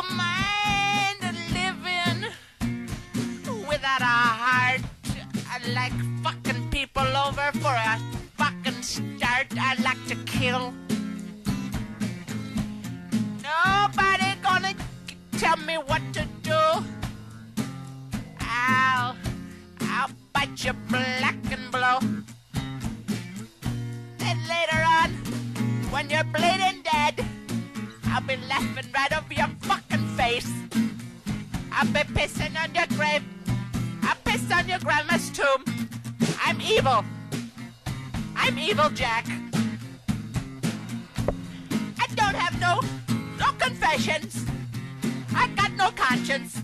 And living without a heart. I like fucking people over for a fucking start. I like to kill. Nobody gonna tell me what to do. I'll, I'll bite you black and blue. Then later on, when you're bleeding dead, I'll be laughing right over your face. I'll be pissing on your grave. I'll piss on your grandma's tomb. I'm evil. I'm evil, Jack. I don't have no, no confessions. I got no conscience.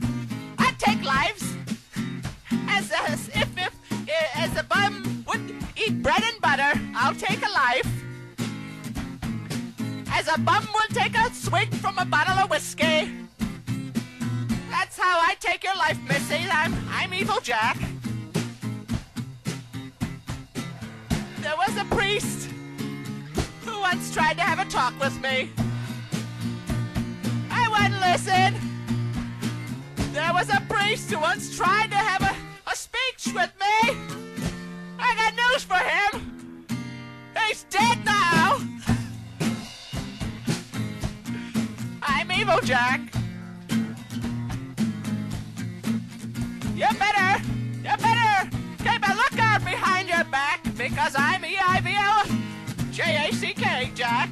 I take lives as if if eh, as a bum would eat bread and butter. I'll take a life. As a bum will take a swig from a bottle of whiskey. Take your life, Missy. I'm I'm evil Jack. There was a priest who once tried to have a talk with me. I wouldn't listen. There was a priest who once tried to have a, a speech with me. I got news for him. He's dead now. I'm evil Jack. Because I'm E-I-V-L J-A-C-K, Jack.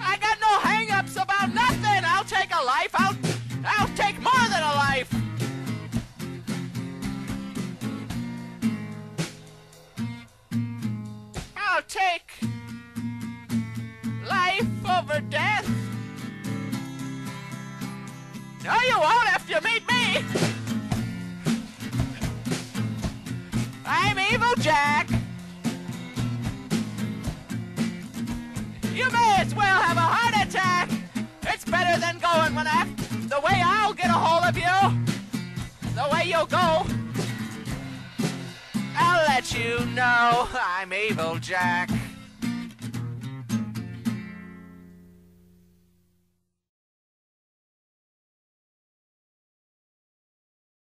I got no hang-ups about nothing. I'll take a life. I'll, I'll take more than a life. I'll take Jack. You may as well have a heart attack. It's better than going when I, the way I'll get a hold of you, the way you'll go. I'll let you know I'm Evil Jack.